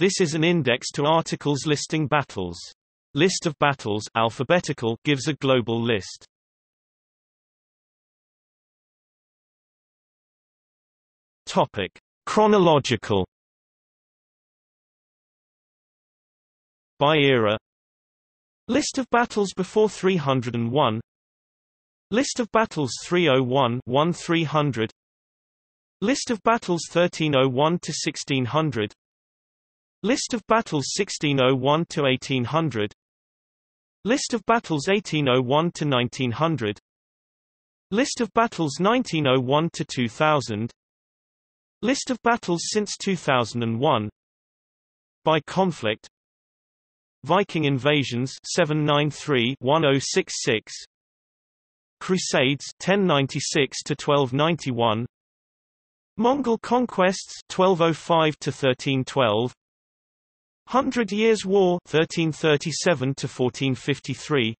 This is an index to articles listing battles. List of battles alphabetical gives a global list. Topic: Chronological. By era. List of battles before 301. List of battles 301-1300. List of battles 1301 to 1600. List of battles 1601 to 1800. List of battles 1801 to 1900. List of battles 1901 to 2000. List of battles since 2001 By conflict Viking invasions 793-1066 Crusades 1096 to 1291 Mongol conquests 1205 to 1312 Hundred Years' War 1337 to 1453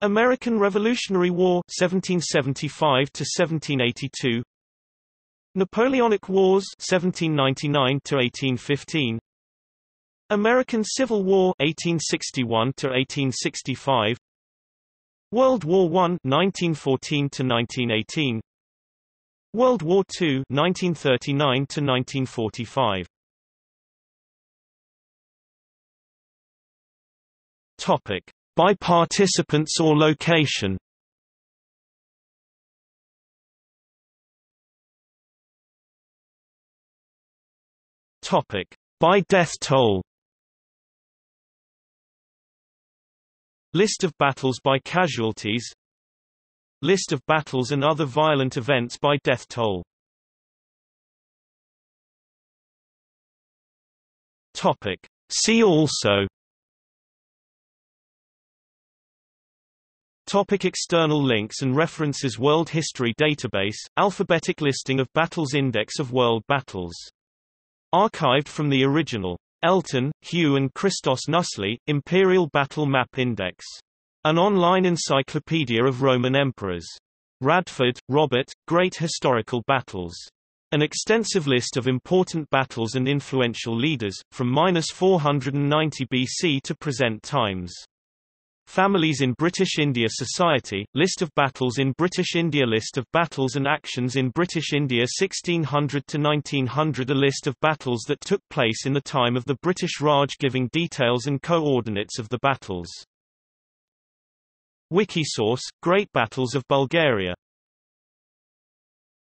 American Revolutionary War 1775 to 1782 Napoleonic Wars 1799 to 1815 American Civil War 1861 to 1865 World War I 1914 to 1918 World War II 1939 to 1945 Topic by participants or location? Topic by death toll? List of battles by casualties? List of battles and other violent events by death toll? Topic See also Topic external links and references World History Database, alphabetic listing of battles Index of world battles Archived from the original. Elton, Hugh and Christos Nussli, Imperial Battle Map Index. An online encyclopedia of Roman emperors. Radford, Robert, Great Historical Battles. An extensive list of important battles and influential leaders, from 490 BC to present times. Families in British India Society, List of battles in British India List of battles and actions in British India 1600–1900 A list of battles that took place in the time of the British Raj giving details and coordinates of the battles. Wikisource, Great Battles of Bulgaria